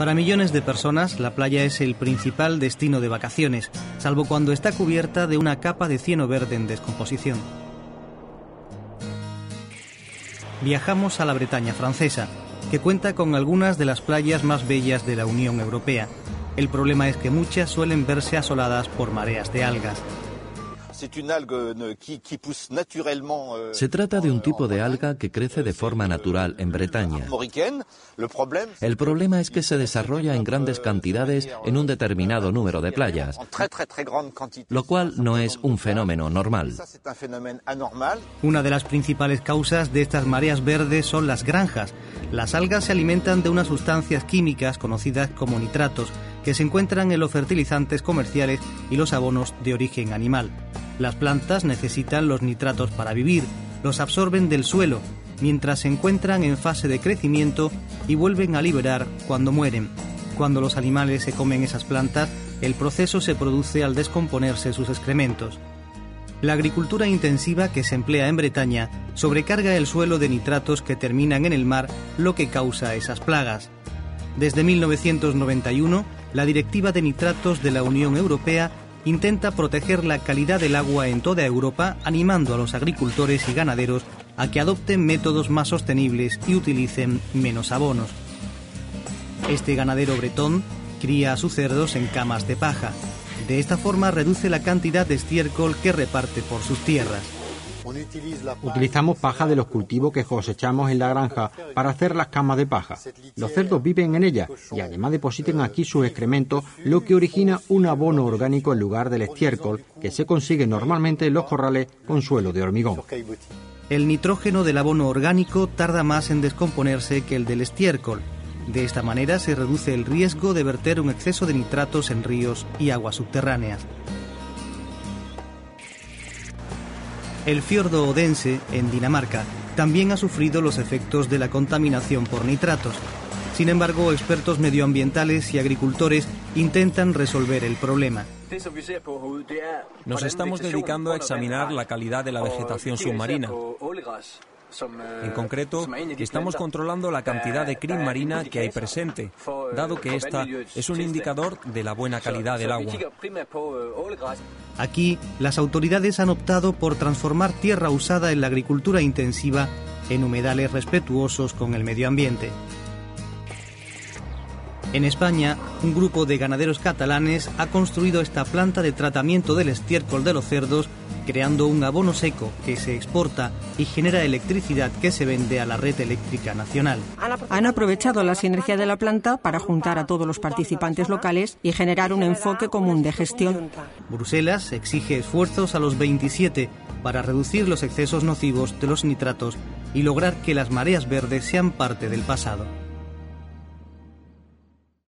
Para millones de personas, la playa es el principal destino de vacaciones, salvo cuando está cubierta de una capa de cieno verde en descomposición. Viajamos a la Bretaña francesa, que cuenta con algunas de las playas más bellas de la Unión Europea. El problema es que muchas suelen verse asoladas por mareas de algas. Se trata de un tipo de alga que crece de forma natural en Bretaña. El problema es que se desarrolla en grandes cantidades en un determinado número de playas, lo cual no es un fenómeno normal. Una de las principales causas de estas mareas verdes son las granjas. Las algas se alimentan de unas sustancias químicas conocidas como nitratos, que se encuentran en los fertilizantes comerciales y los abonos de origen animal. Las plantas necesitan los nitratos para vivir, los absorben del suelo, mientras se encuentran en fase de crecimiento y vuelven a liberar cuando mueren. Cuando los animales se comen esas plantas, el proceso se produce al descomponerse sus excrementos. La agricultura intensiva que se emplea en Bretaña sobrecarga el suelo de nitratos que terminan en el mar, lo que causa esas plagas. Desde 1991, la Directiva de Nitratos de la Unión Europea intenta proteger la calidad del agua en toda Europa, animando a los agricultores y ganaderos a que adopten métodos más sostenibles y utilicen menos abonos. Este ganadero bretón cría a sus cerdos en camas de paja. De esta forma reduce la cantidad de estiércol que reparte por sus tierras. Utilizamos paja de los cultivos que cosechamos en la granja para hacer las camas de paja. Los cerdos viven en ellas y además depositan aquí sus excrementos, lo que origina un abono orgánico en lugar del estiércol que se consigue normalmente en los corrales con suelo de hormigón. El nitrógeno del abono orgánico tarda más en descomponerse que el del estiércol. De esta manera se reduce el riesgo de verter un exceso de nitratos en ríos y aguas subterráneas. El fiordo odense, en Dinamarca, también ha sufrido los efectos de la contaminación por nitratos. Sin embargo, expertos medioambientales y agricultores intentan resolver el problema. Nos estamos dedicando a examinar la calidad de la vegetación submarina. En concreto, estamos controlando la cantidad de crin marina que hay presente, dado que esta es un indicador de la buena calidad del agua. Aquí, las autoridades han optado por transformar tierra usada en la agricultura intensiva en humedales respetuosos con el medio ambiente. En España, un grupo de ganaderos catalanes ha construido esta planta de tratamiento del estiércol de los cerdos, creando un abono seco que se exporta y genera electricidad que se vende a la red eléctrica nacional. Han aprovechado la sinergia de la planta para juntar a todos los participantes locales y generar un enfoque común de gestión. Bruselas exige esfuerzos a los 27 para reducir los excesos nocivos de los nitratos y lograr que las mareas verdes sean parte del pasado.